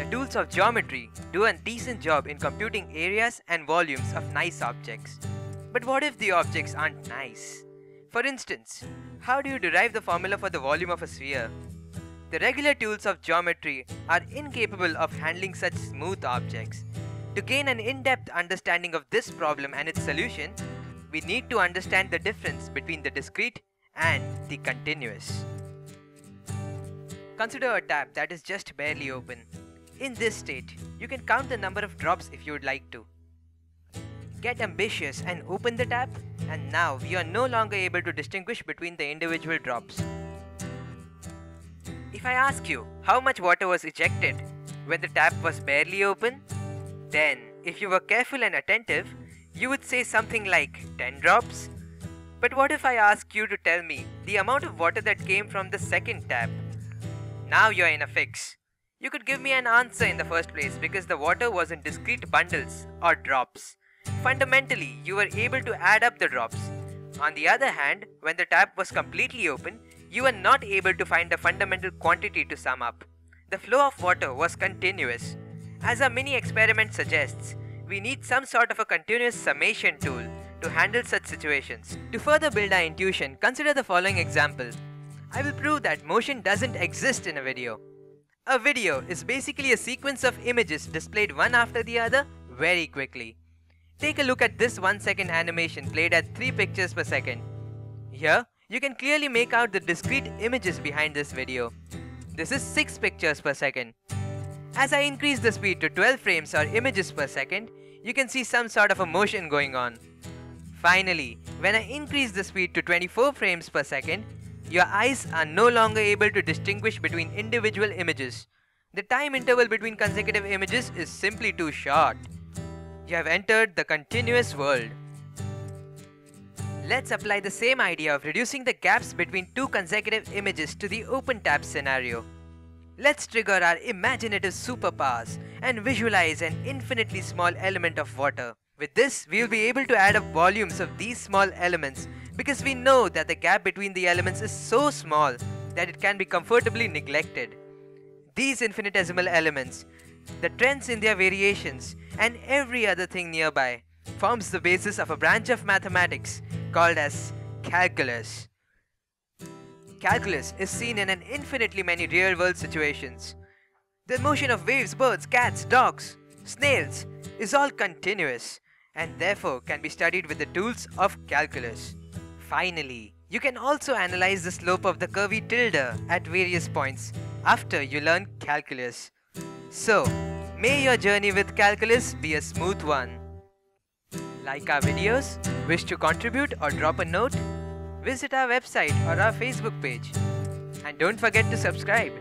The tools of geometry do a decent job in computing areas and volumes of nice objects. But what if the objects aren't nice? For instance, how do you derive the formula for the volume of a sphere? The regular tools of geometry are incapable of handling such smooth objects. To gain an in-depth understanding of this problem and its solution, we need to understand the difference between the discrete and the continuous. Consider a tap that is just barely open. In this state, you can count the number of drops if you would like to. Get ambitious and open the tap and now we are no longer able to distinguish between the individual drops. If I ask you how much water was ejected when the tap was barely open, then if you were careful and attentive, you would say something like 10 drops. But what if I ask you to tell me the amount of water that came from the second tap? Now you're in a fix. You could give me an answer in the first place because the water was in discrete bundles or drops. Fundamentally, you were able to add up the drops. On the other hand, when the tap was completely open, you were not able to find a fundamental quantity to sum up. The flow of water was continuous. As our mini experiment suggests, we need some sort of a continuous summation tool to handle such situations. To further build our intuition, consider the following example. I will prove that motion doesn't exist in a video. A video is basically a sequence of images displayed one after the other very quickly. Take a look at this 1 second animation played at 3 pictures per second. Here, you can clearly make out the discrete images behind this video. This is 6 pictures per second. As I increase the speed to 12 frames or images per second, you can see some sort of a motion going on. Finally, when I increase the speed to 24 frames per second, your eyes are no longer able to distinguish between individual images. The time interval between consecutive images is simply too short. You have entered the continuous world. Let's apply the same idea of reducing the gaps between two consecutive images to the open tap scenario. Let's trigger our imaginative superpowers and visualize an infinitely small element of water. With this, we will be able to add up volumes of these small elements because we know that the gap between the elements is so small that it can be comfortably neglected. These infinitesimal elements, the trends in their variations, and every other thing nearby forms the basis of a branch of mathematics called as calculus. Calculus is seen in an infinitely many real-world situations. The motion of waves, birds, cats, dogs, snails is all continuous and therefore can be studied with the tools of calculus. Finally, you can also analyze the slope of the curvy tilde at various points after you learn calculus. So, May your journey with calculus be a smooth one. Like our videos, wish to contribute or drop a note? Visit our website or our Facebook page. And don't forget to subscribe.